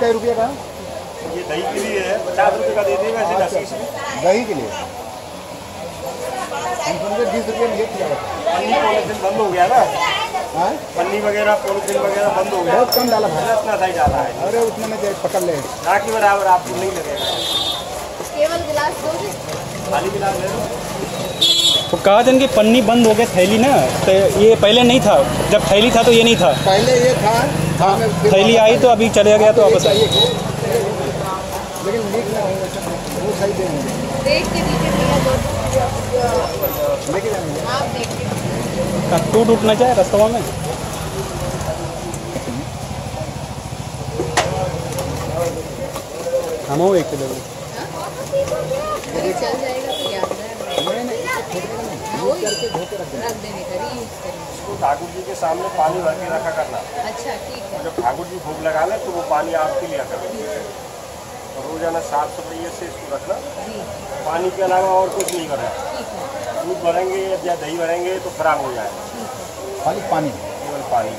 कई रुपये का? ये दही के लिए है पचास रुपए का दे देगा ऐसे लस्सी दही के लिए? हम समझे बीस रुपये में ये किया पन्नी पॉलिथिन बंद हो गया ना? हाँ? पन्नी वगैरह पॉलिथिन वगैरह बंद हो गया। बहुत कम डाला भाई इतना सही डाला है। अरे उसमें मैं पकड़ ले। के बराबर आपको नहीं लगेगा केवल गिलास दोगे? खाली गिलास ले लो। तो कहा था कि पन्नी बंद हो गया थैली ना? तो ये पहले नहीं था। जब थैली था तो ये नहीं था। पहले ये था हाँ थैली आई तो अभी चले गया तो वापस आई। लेकिन लीक ना हो वो सही देंगे टूट उठ ना जाए में। हम एक किलो। चल जाएगा तो याद रख देने। करी ठाकुर जी के सामने पानी भर के रखा करना। अच्छा ठीक है। जब ठाकुर जी भोग लगा लें तो वो पानी आपके लिए और रोज़ाना साफ़ सफ़ाई से इसको रखना। पानी के अलावा और कुछ नहीं करना। ठीक दूध भरेंगे या दही भरेंगे तो खराब हो जाएगा। खाली पानी। केवल पानी।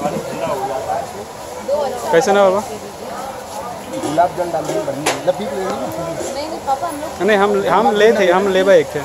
पानी ठंडा हो जाता है। कैसे ना बाबा? गुलाब जल डाल भरनी पापा हम लोग नहीं हम हम ले थे हम लेबा एक थे।